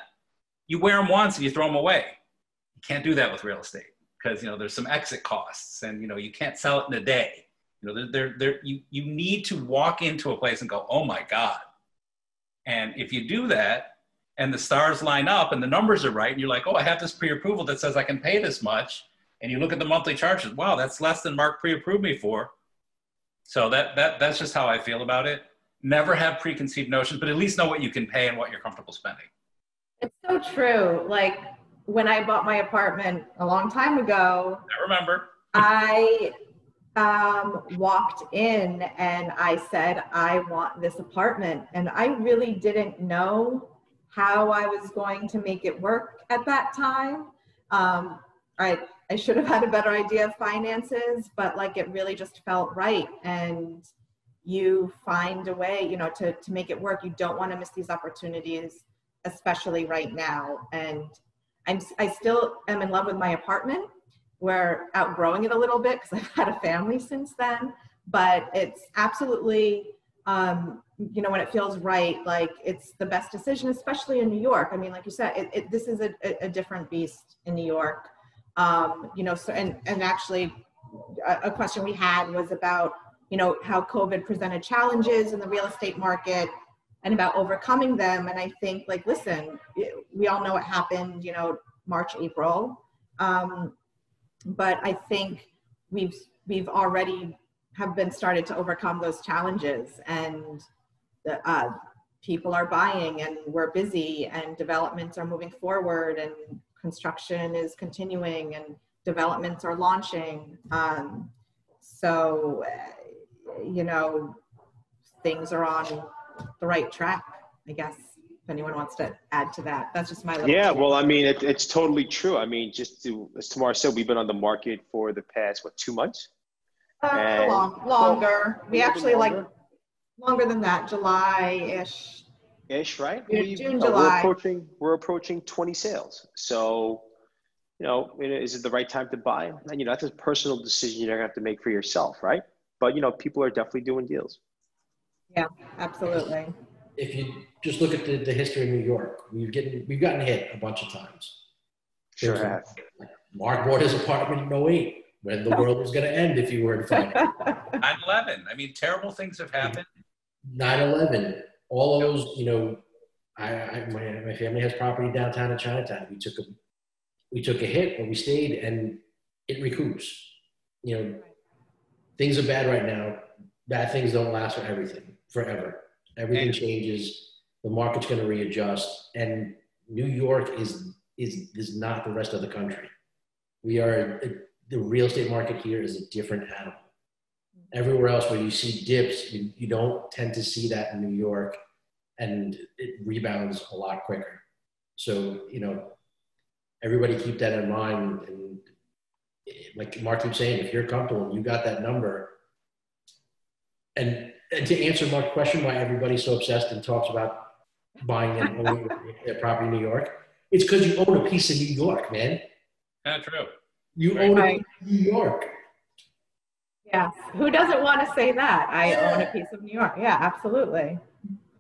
C: You wear them once and you throw them away. You can't do that with real estate because you know there's some exit costs and you know you can't sell it in a day you know there, there, you, you need to walk into a place and go oh my god and if you do that and the stars line up and the numbers are right and you're like oh i have this pre-approval that says i can pay this much. And you look at the monthly charges wow that's less than mark pre-approved me for. So that, that that's just how i feel about it. Never have preconceived notions but at least know what you can pay and what you're comfortable spending.
A: It's so true. Like when I bought my apartment a long time ago,
C: I remember.
A: I um, walked in and I said, I want this apartment. And I really didn't know how I was going to make it work at that time. Um, I, I should have had a better idea of finances, but like it really just felt right. And you find a way, you know, to, to make it work. You don't want to miss these opportunities, especially right now. And I'm, I still am in love with my apartment we're outgrowing it a little bit because I've had a family since then. But it's absolutely, um, you know, when it feels right, like it's the best decision, especially in New York. I mean, like you said, it, it, this is a, a, different beast in New York. Um, you know, so and and actually, a, a question we had was about you know how COVID presented challenges in the real estate market and about overcoming them. And I think, like, listen, we all know what happened. You know, March, April. Um, but I think we've we've already have been started to overcome those challenges, and the, uh, people are buying, and we're busy, and developments are moving forward, and construction is continuing, and developments are launching. Um, so, uh, you know, things are on the right track, I guess. If anyone wants to add to that, that's just my little.
D: Yeah,
A: tip.
D: well, I mean, it, it's totally true. I mean, just to, as Tamara said, we've been on the market for the past, what, two months?
A: Uh,
D: And-
A: long, longer. We actually
D: bit
A: like
D: longer?
A: longer than that, July-ish.
D: Ish, right?
A: June-
D: We-
A: June,
D: uh, We're approaching, we're approaching 20 sales. So, you know, is it the right time to buy? And, you know, that's a personal decision you're gonna have to make for yourself, right? But, you know, people are definitely doing deals.
A: Yeah, absolutely.
B: If you just look at the, the history of New York, we've getting we've gotten hit a bunch of times.
D: Sure
B: There's a-
D: have.
B: Mark bought his apartment in 08 when the world was going to end if you were in finance.
C: 9-11 i mean terrible things have happened
B: 9/11, all of those, you know, I, I my, my family has property downtown in Chinatown. We took a we took a hit, but we stayed, and it recoups. You know, things are bad right now. Bad things don't last for everything forever. Everything
C: And-
B: changes. The market's going to readjust, and New York is is is not the rest of the country. We are the real estate market here is a different animal everywhere else where you see dips, you, you don't tend to see that in New York and it rebounds a lot quicker. So, you know, everybody keep that in mind. And like Mark keeps saying, if you're comfortable and you got that number, and, and to answer Mark's question, why everybody's so obsessed and talks about buying and owning a property in New York, it's because you own a piece of New York, man.
C: Not true.
B: You
C: Right.
B: own a piece of New York.
A: Yes. Who doesn't want to say that? I own a piece of New York. Yeah, absolutely.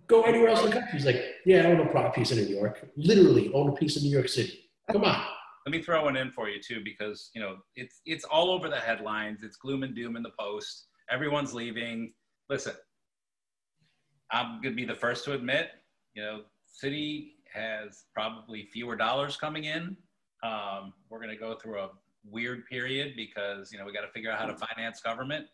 B: Go anywhere else in the country. He's like, yeah, I own a pro- piece of New York. Literally own a piece of New York City. Come on.
C: Let me throw one in for you too, because you know it's it's all over the headlines. It's gloom and doom in the post. Everyone's leaving. Listen, I'm gonna be the first to admit, you know, city has probably fewer dollars coming in. Um, we're gonna go through a weird period because you know we got to figure out how to finance government.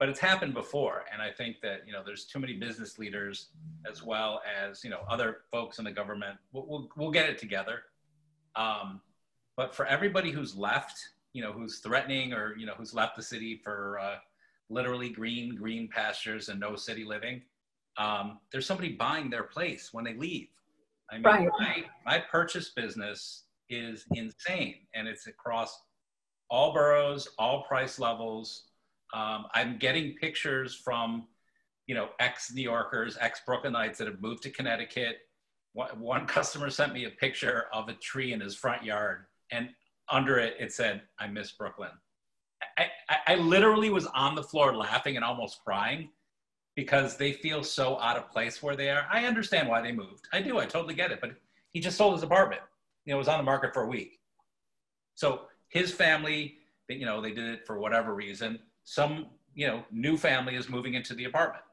C: But it's happened before, and I think that you know there's too many business leaders as well as you know other folks in the government. We'll we'll, we'll get it together. Um, but for everybody who's left, you know, who's threatening or, you know, who's left the city for uh, literally green, green pastures and no city living, um, there's somebody buying their place when they leave. I mean,
A: Right.
C: my, my purchase business is insane and it's across all boroughs, all price levels. Um, I'm getting pictures from, you know, ex New Yorkers, ex Brooklynites that have moved to Connecticut. One, one customer sent me a picture of a tree in his front yard, and under it, it said, I miss Brooklyn. I, I, I literally was on the floor laughing and almost crying because they feel so out of place where they are. I understand why they moved. I do. I totally get it. But he just sold his apartment. You know, it was on the market for a week. So his family, you know, they did it for whatever reason. Some, you know, new family is moving into the apartment.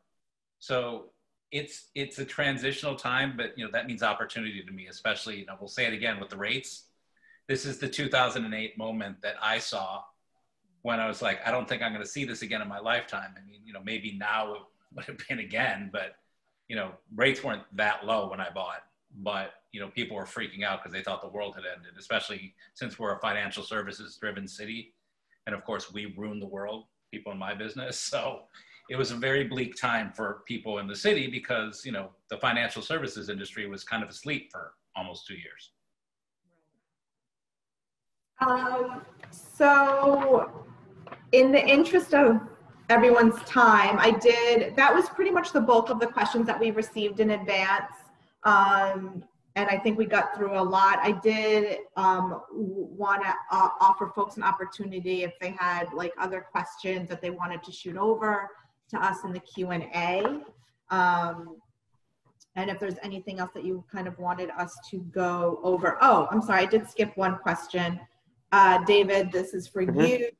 C: So it's it's a transitional time, but you know that means opportunity to me, especially. You know, we'll say it again with the rates. This is the 2008 moment that I saw when I was like, I don't think I'm going to see this again in my lifetime. I mean, you know, maybe now it would have been again, but you know, rates weren't that low when I bought. But you know, people were freaking out because they thought the world had ended, especially since we're a financial services driven city, and of course, we ruined the world. People in my business, so it was a very bleak time for people in the city because you know the financial services industry was kind of asleep for almost two years.
A: Um, so, in the interest of everyone's time, I did, that was pretty much the bulk of the questions that we received in advance. Um, and I think we got through a lot. I did um, want to uh, offer folks an opportunity if they had like other questions that they wanted to shoot over to us in the Q&A. Um, and if there's anything else that you kind of wanted us to go over. Oh, I'm sorry, I did skip one question. Uh, David, this is for
D: Mhm.
A: you.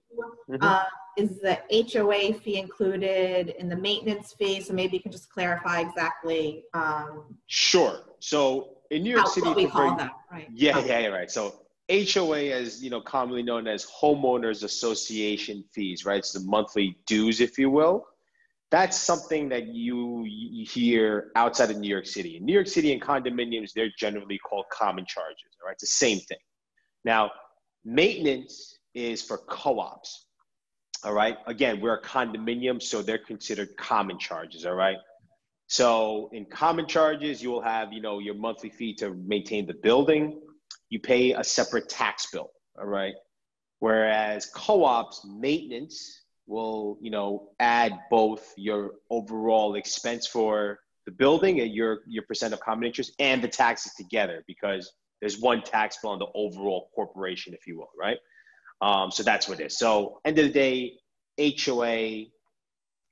D: Mhm.
A: Uh, is the HOA fee included in the maintenance fee? So maybe you can just clarify exactly um,
D: Sure. So in New York
A: how,
D: City,
A: what we
D: it's very-
A: call that, right?
D: Yeah, yeah, yeah, right. So HOA, is you know, commonly known as homeowners association fees, right? It's the monthly dues, if you will. That's something that you, hear outside of New York City. In New York City, in condominiums, they're generally called common charges. All right, it's the same thing. Now, maintenance is for co-ops. All right. Again, we're a condominium, so they're considered common charges. All right. So in common charges, you will have, you know, your monthly fee to maintain the building. You pay a separate tax bill, all right? Whereas co-ops maintenance will, you know, add both your overall expense for the building and your your percent of common interest and the taxes together because there's one tax bill on the overall corporation, if you will, right? Um, so that's what it is. So end of the day, HOA,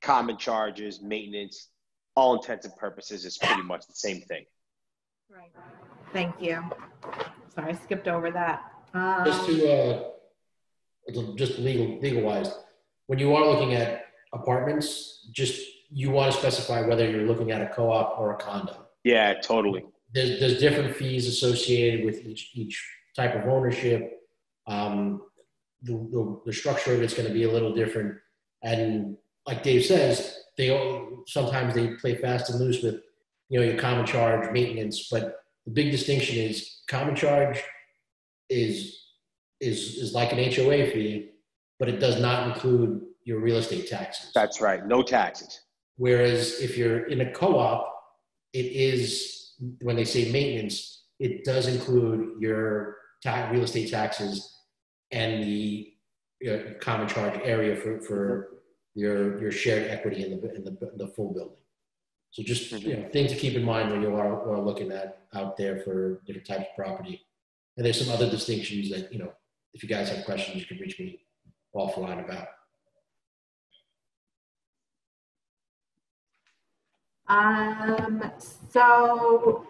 D: common charges, maintenance, all intents and purposes is pretty much the same thing.
A: Right. Thank you. Sorry, I skipped over that. Um,
B: Just to, uh, just legal, legal wise, when you are looking at apartments, just, you want to specify whether you're looking at a co-op or a condo.
D: Yeah, totally.
B: There's, there's different fees associated with each, each type of ownership. Um, the, the, the structure of it's going to be a little different. And like Dave says, they all, sometimes they play fast and loose with, you know, your common charge maintenance, but the big distinction is common charge is is is like an HOA fee, but it does not include your real estate taxes.
D: That's right. No taxes.
B: Whereas if you're in a co-op, it is when they say maintenance, it does include your ta- real estate taxes and the you know, common charge area for, for your, your shared equity in the, in the, in the full building. So just, you know, things to keep in mind when you are, are looking at out there for different types of property. And there's some other distinctions that, you know, if you guys have questions, you can reach me offline about.
A: Um, so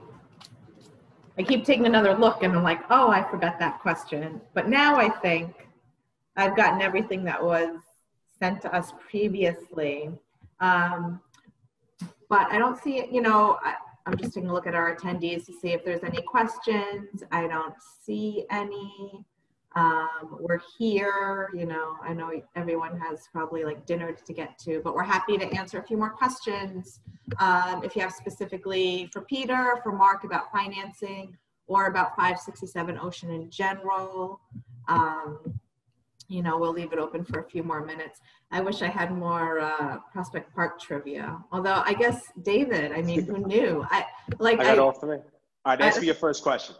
A: I keep taking another look and I'm like, oh, I forgot that question. But now I think I've gotten everything that was sent to us previously. Um, but I don't see you know, I, I'm just taking a look at our attendees to see if there's any questions. I don't see any. Um, we're here, you know, I know everyone has probably like dinner to get to, but we're happy to answer a few more questions. Um, if you have specifically for Peter, for Mark about financing, or about 567 Ocean in general. Um, you know, we'll leave it open for a few more minutes. I wish I had more uh, Prospect Park trivia. Although I guess David, I mean, who knew? I like.
D: I got I, all three. All right, answer I, your first question.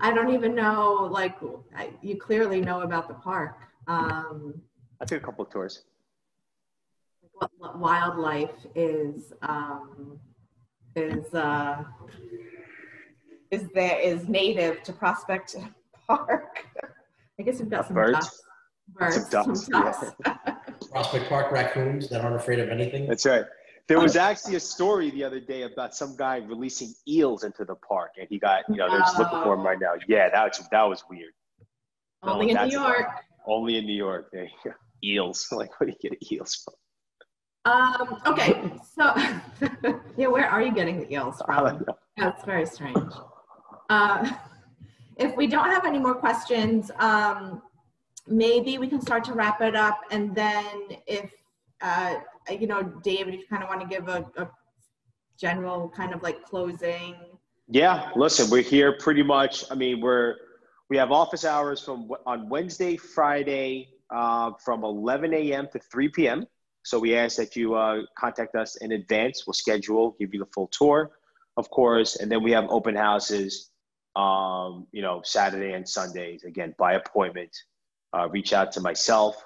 A: I don't even know. Like, I, you clearly know about the park. Um,
D: I took a couple of tours.
A: What, what wildlife is um, is uh, is there is native to Prospect Park. I guess we've got some
D: birds.
A: Ducks. Birds,
D: some ducks. Some ducks. Yeah.
B: Prospect Park raccoons that aren't afraid of anything.
D: That's right. There was actually a story the other day about some guy releasing eels into the park, and he got you know they're just looking for him right now. Yeah, that was that was weird.
A: Only no, in New York.
D: Only in New York. There you go. Eels. Like, where do you get eels from?
A: Um, okay, so yeah, where are you getting the eels from? That's very strange. Uh, if we don't have any more questions, um, maybe we can start to wrap it up. And then if, uh, you know, David, if you kind of want to give a, a general kind of like closing.
D: Yeah, listen, we're here pretty much. I mean, we're, we have office hours from on Wednesday, Friday, uh, from 11 a.m. to 3 p.m. So we ask that you uh, contact us in advance. We'll schedule, give you the full tour, of course, and then we have open houses um, you know, Saturday and Sundays, again, by appointment. Uh, reach out to myself,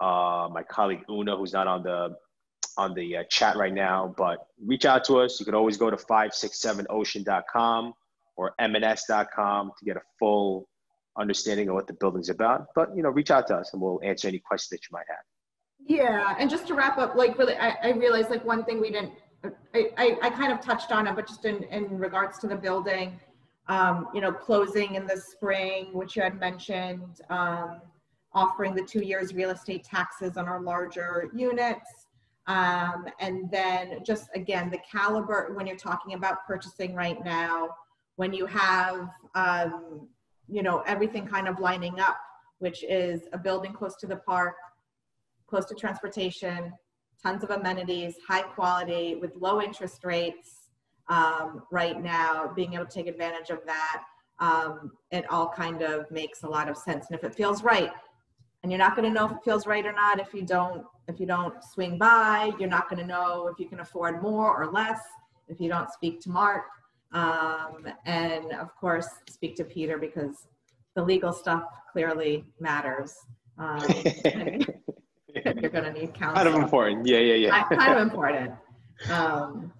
D: uh, my colleague Una, who's not on the on the uh, chat right now, but reach out to us. You can always go to 567ocean.com or mns.com to get a full understanding of what the building's about. But, you know, reach out to us and we'll answer any questions that you might have.
A: Yeah, and just to wrap up, like really, I, I realized like one thing we didn't, I, I, I kind of touched on it, but just in, in regards to the building, um, you know, closing in the spring, which you had mentioned, um, offering the two years real estate taxes on our larger units. Um, and then just again, the caliber, when you're talking about purchasing right now, when you have, um, you know, everything kind of lining up, which is a building close to the park, close to transportation, tons of amenities, high quality with low interest rates, um, right now, being able to take advantage of that, um, it all kind of makes a lot of sense. And if it feels right, and you're not going to know if it feels right or not if you don't if you don't swing by. You're not going to know if you can afford more or less if you don't speak to Mark, um, and of course speak to Peter because the legal stuff clearly matters. Um, you're going to need counsel.
D: Kind of important. Yeah, yeah, yeah.
A: kind of important. Um,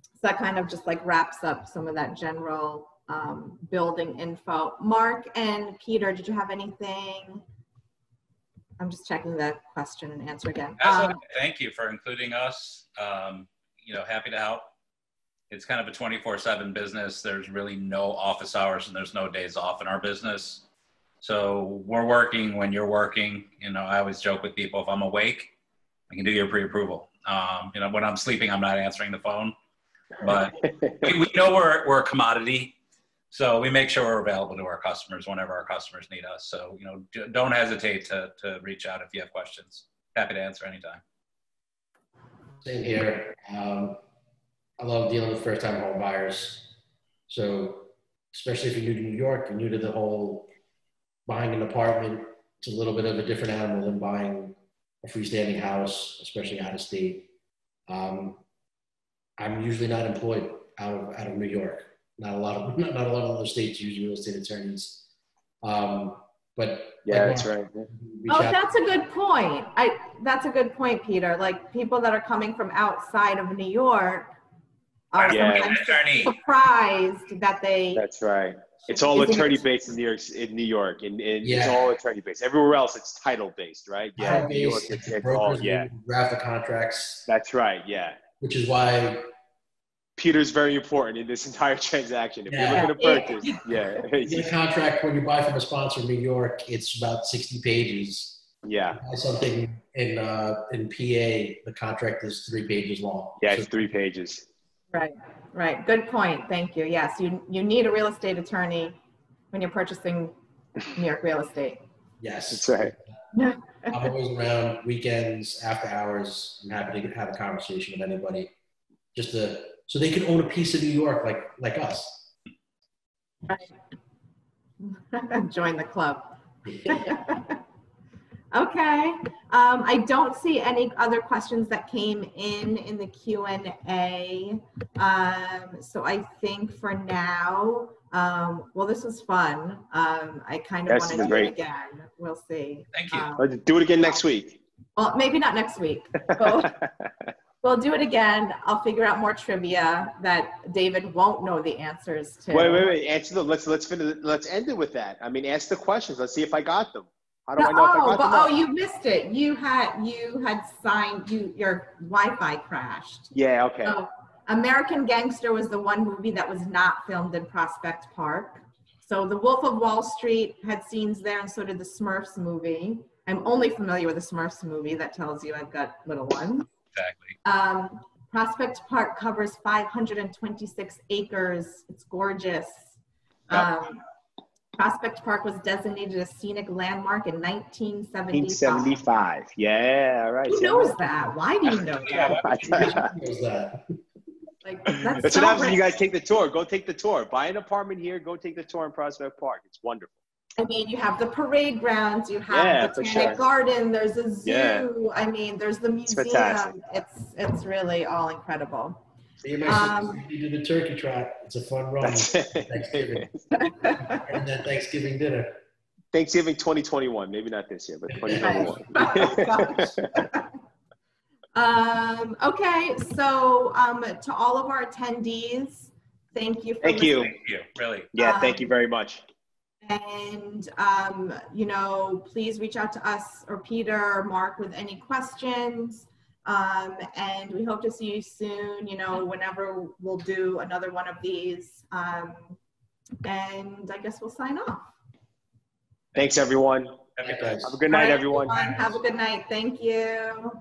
A: so that kind of just like wraps up some of that general um, building info. Mark and Peter, did you have anything? I'm just checking the question and answer again.
C: Um, Thank you for including us. Um, you know, happy to help. It's kind of a 24/7 business. There's really no office hours and there's no days off in our business. So we're working when you're working. You know, I always joke with people: if I'm awake, I can do your pre-approval. Um, you know, when I'm sleeping, I'm not answering the phone but we, we know we're, we're a commodity. So we make sure we're available to our customers whenever our customers need us. So, you know, don't hesitate to, to reach out if you have questions. Happy to answer anytime.
B: Same here. Um, I love dealing with first time home buyers. So, especially if you're new to New York, you're new to the whole buying an apartment, it's a little bit of a different animal than buying a freestanding house, especially out of state. Um, I'm usually not employed out of, out of New York. Not a lot of not, not a lot of other states use real estate attorneys. Um, but
D: Yeah,
B: like
D: that's
B: Mark,
D: right.
A: Oh,
B: out-
A: that's a good point. I, that's a good point, Peter. Like people that are coming from outside of New York are
D: Yeah.
A: sometimes
C: Attorney.
A: surprised that they.
D: That's right. It's all
A: Isn't it-
D: attorney based in New York. In New York, and, and it's all attorney based. Everywhere else, it's title based, right? Yeah,
B: Title
D: New York,
B: based,
D: it's, it's all yeah.
B: draft the contracts,
D: That's right. Yeah,
B: which is why
D: Peter's very important in this entire transaction. If
B: Yeah.
D: you're looking to purchase, yeah,
B: you get a contract when you buy from a sponsor in New York. It's about sixty pages.
D: yeah,
B: Buy something in uh, in PA, the contract is three pages long.
D: yeah.
B: So
D: It's three pages.
A: Right, right. Good point. Thank you. Yes, you, you need a real estate attorney when you're purchasing New York real estate.
B: yes,
D: That's right.
B: I'm always around weekends, after hours. I'm happy to have a conversation with anybody, just to so they can own a piece of New York like like us.
A: Join the club. Okay, um, I don't see any other questions that came in in the Q and A. Um, so I think for now, um, well, this was fun. Um, I kind of
D: Yes,
A: want to do
D: great.
A: it again. We'll see.
C: Thank you.
A: Um,
D: do it again next week.
A: well, maybe not next week. We'll do it again. I'll figure out more trivia that David won't know the answers to.
D: Wait, wait, wait. Answer the. Let's let's finish. Let's end it with that. I mean, ask the questions. Let's see if I got them. How do
A: No,
D: I know if I
A: oh,
D: got
A: but,
D: them?
A: oh, you missed it. You had you had signed you your Wi-Fi crashed.
D: Yeah. Okay.
A: So American Gangster was the one movie that was not filmed in Prospect Park. So The Wolf of Wall Street had scenes there, and so did the Smurfs movie. I'm only familiar with the Smurfs movie. That tells you I've got little ones.
C: Exactly.
A: Um, Prospect Park covers 526 acres. It's gorgeous.
C: Yep.
A: Um, Prospect Park was designated a scenic landmark in 1975.
D: 1975. Yeah. All right.
A: Who
D: See,
A: knows that? Why do you know that?
B: Knows that.
A: Like, that's,
D: That's
A: so
D: what happens when you guys take the tour. Go take the tour. Buy an apartment here. Go take the tour in Prospect Park. It's wonderful.
A: I mean, you have the parade grounds, you have
D: Yeah,
A: the
D: for
A: Botanic
D: sure.
A: Garden, there's a zoo.
D: Yeah.
A: I mean, there's the museum.
D: fantastic.
A: It's it's really all incredible.
B: Me and my
A: Um,
B: sister, we do the turkey trot. It's a fun run. Thanksgiving. and then Thanksgiving dinner.
D: Thanksgiving 2021. Maybe not this year, but 2021.
A: um, okay, so um, to all of our attendees, thank you. For
D: Thank you.
C: Thank you. Really.
D: yeah. Thank you very much.
A: And, um, you know, please reach out to us or Peter or Mark with any questions. Um, and we hope to see you soon, you know, whenever we'll do another one of these. Um, and I guess we'll sign off.
D: Thanks, everyone.
C: Happy
B: Bye, guys.
D: Have a good night, everyone.
A: Have a good night. Thank you.